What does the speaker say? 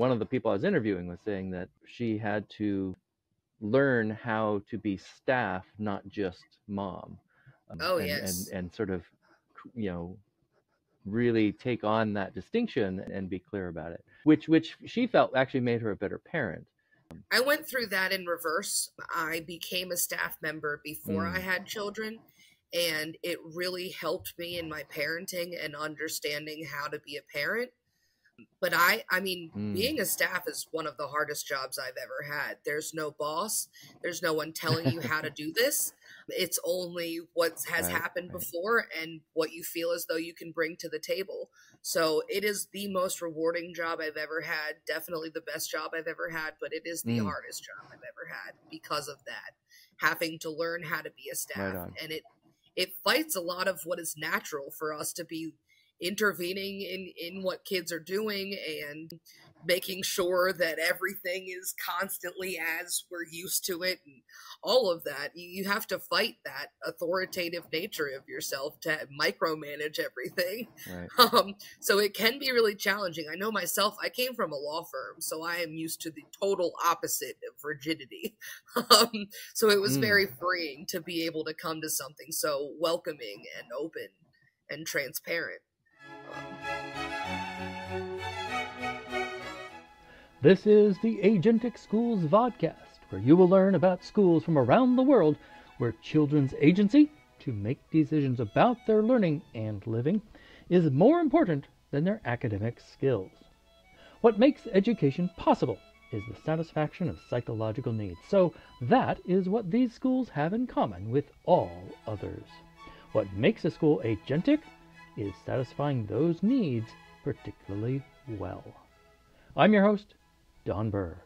One of the people I was interviewing was saying that she had to learn how to be staff, not just mom. Um, Oh, and, yes. and and sort of, you know, really take on that distinction and be clear about it, which which she felt actually made her a better parent. I went through that in reverse. I became a staff member before Mm. I had children, and it really helped me in my parenting and understanding how to be a parent. But I, I mean, Mm. being a staff is one of the hardest jobs I've ever had. There's no boss, there's no one telling you how to do this. It's only what has Right, happened right. before and what you feel as though you can bring to the table. So it is the most rewarding job I've ever had. Definitely the best job I've ever had, but it is the Mm. hardest job I've ever had because of that. Having to learn how to be a staff. on. And it it fights a lot of what is natural for us to be intervening in in what kids are doing and making sure that everything is constantly as we're used to it and all of that you, you have to fight that authoritative nature of yourself to micromanage everything Right. um, so it can be really challenging. I know myself, I came from a law firm, so I am used to the total opposite of rigidity. um, so it was Mm. very freeing to be able to come to something so welcoming and open and transparent. This is the Agentic Schools Vodcast, where you will learn about schools from around the world where children's agency to make decisions about their learning and living is more important than their academic skills. What makes education possible is the satisfaction of psychological needs. So that is what these schools have in common with all others. What makes a school agentic is satisfying those needs particularly well. I'm your host, Don Berg.